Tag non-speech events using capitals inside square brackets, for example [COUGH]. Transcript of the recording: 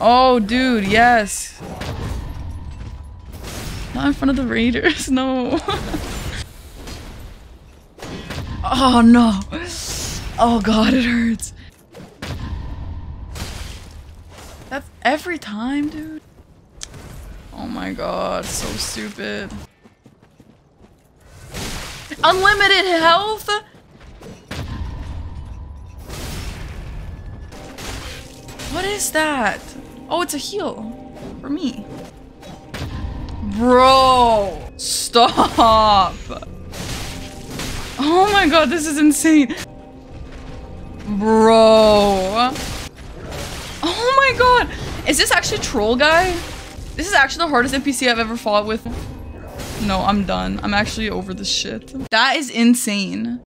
Oh, dude, yes. Not in front of the raiders, [LAUGHS] no. oh, no. Oh, God, it hurts. That's every time, dude. Oh my god, so stupid. Unlimited health? What is that? Oh, it's a heal. For me. Bro! Stop! Oh my god, this is insane. Bro. Oh my god! Is this actually troll guy? This is actually the hardest NPC I've ever fought with. No, I'm done. I'm actually over this shit. That is insane.